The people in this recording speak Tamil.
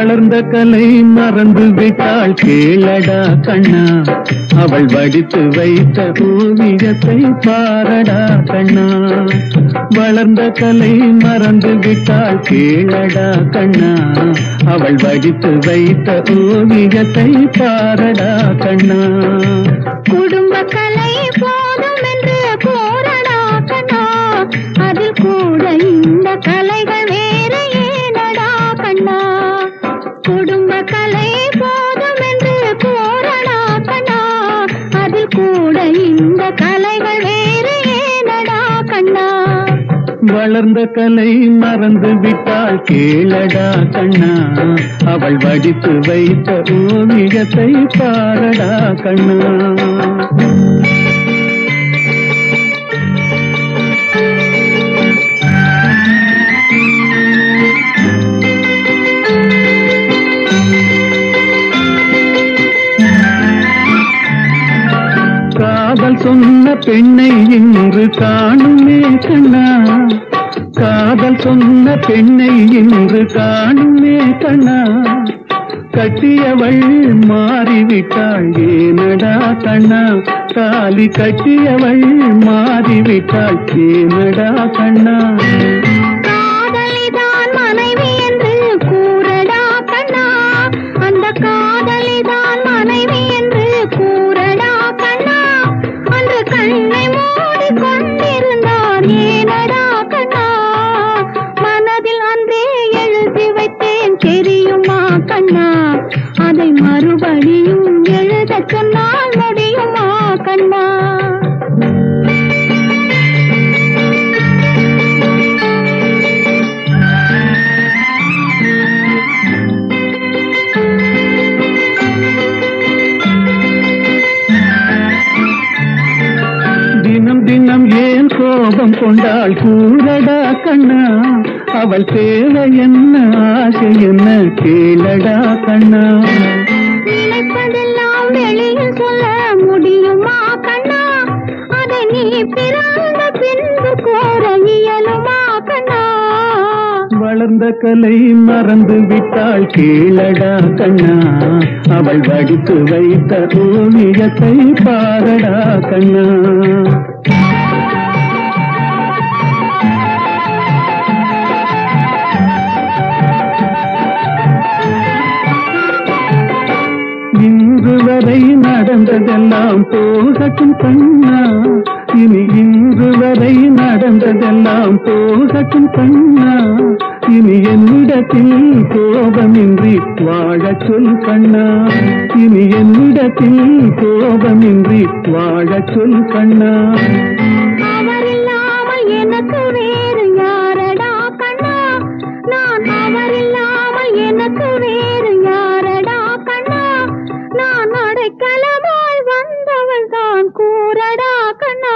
வளர்ந்த கலை மறந்து விட்டாள் கீழடா கண்ணா. அவள் வடித்து வைத்த ஓவியத்தை பாரடா கண்ணா. வளர்ந்த கலை மறந்து விட்டாள் கீழடா கண்ணா. அவள் வடித்து வைத்த ஓவியத்தை பாரடா கண்ணா. குடும்ப கலை போதும் என்று போரடா கண்ணா. அதில் கூட இந்த கலைகள் வளர்ந்த கலை மறந்து விட்டாள் கீழடா கண்ணா. அவள் வடித்து வைத்த ஓவியத்தை பாரடா கண்ணா. சொன்ன பெண்ணை இன்று காணுமே கண்ணா. காதல் சொன்ன பெண்ணை இன்று காணுமே கண்ணா. கட்டியவள் மாறிவிட்டாள் ஏனடா கண்ணா. தாலி கட்டியவள் மாறிவிட்டாள் ஏனடா கண்ணா. கொண்டாள் கூறடா கண்ணா அவள் தேவை என்ன ஆசை என்ன கேளடா கண்ணா. நினைப்பதெல்லாம் வெளியில் சொல்ல முடியுமா கண்ணா? அதை நீ பிறந்த பின்பு கோர இயலுமா கண்ணா? வளர்ந்த கலை மறந்து விட்டாள் கேளடா கண்ணா. அவள் வடித்து வைத்த ஓவியத்தை பாரடா கண்ணா. இன்றுவரை நடந்ததெல்லாம் போகட்டும் கண்ணா. இனி இன்றுவரை நடந்ததெல்லாம் போகட்டும் கண்ணா. இனி என்னிடத்தில் கோபமின்றி வாழச் சொல் கண்ணா. இனி என்னிடத்தில் கோபமின்றி வாழச் சொல் கண்ணா. கொள்ளை களமாய் வந்தவள் தான் கூறடா கண்ணா.